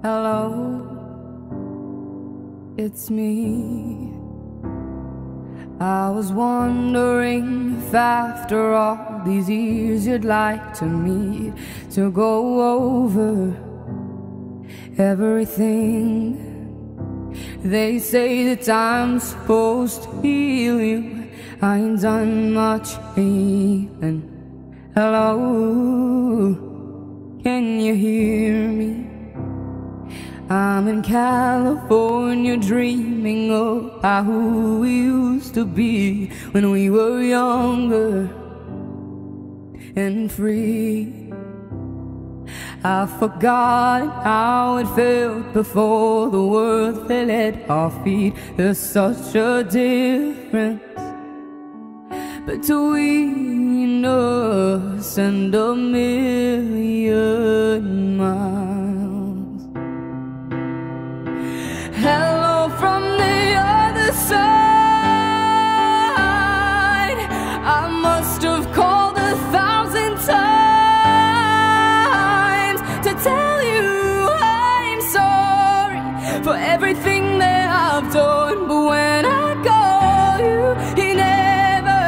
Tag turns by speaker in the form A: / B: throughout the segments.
A: Hello, it's me. I was wondering if after all these years you'd like to meet to go over everything. They say that time's supposed to heal you. I ain't done much healing. Hello, can you hear me? I'm in California dreaming of who we used to be when we were younger and free. I've forgotten how it felt before the world fell at our feet. There's such a difference between us and a million miles. Everything that I've done. But when I call you, he never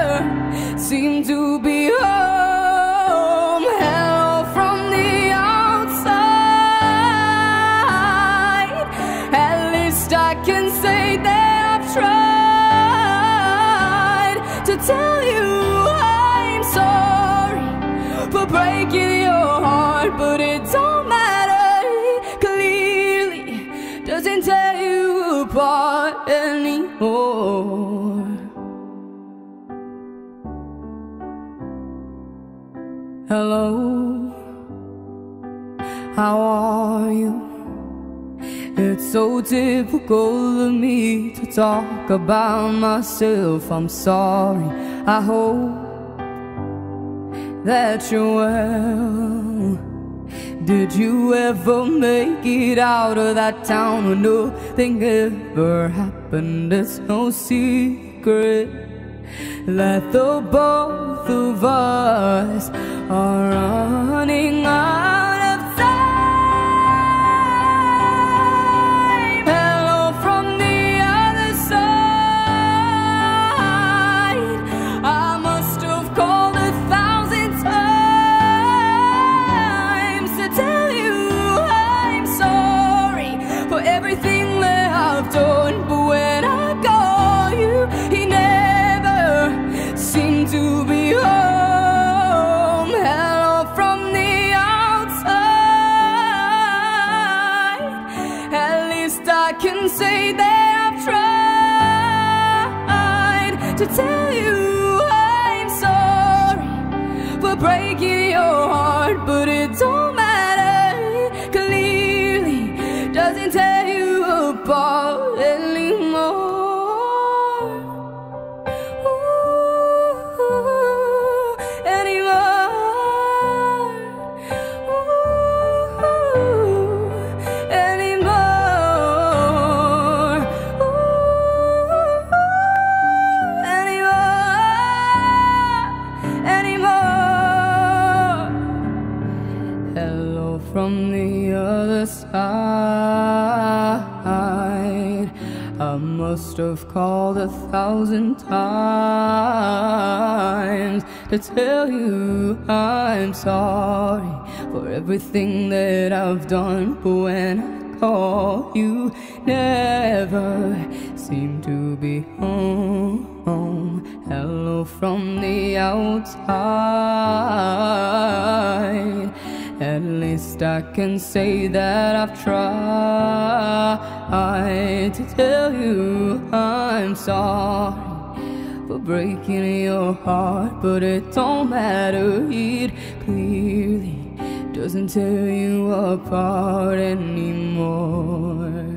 A: seemed to be home. Hello from the outside. At least I can say that I've tried to tell apart anymore. Hello, how are you? It's so difficult of me to talk about myself. I'm sorry. I hope that you're well. Did you ever make it out of that town where nothing ever happened? It's no secret that the both of us are running out can say that I've tried to tell you I'm sorry for breaking your heart, but it don't matter. Clearly doesn't from the other side. I must have called a thousand times to tell you I'm sorry for everything that I've done. But when I call, you never seem to be home. Hello from the outside. At least I can say that I've tried to tell you I'm sorry for breaking your heart, but it don't matter. It clearly doesn't tear you apart anymore.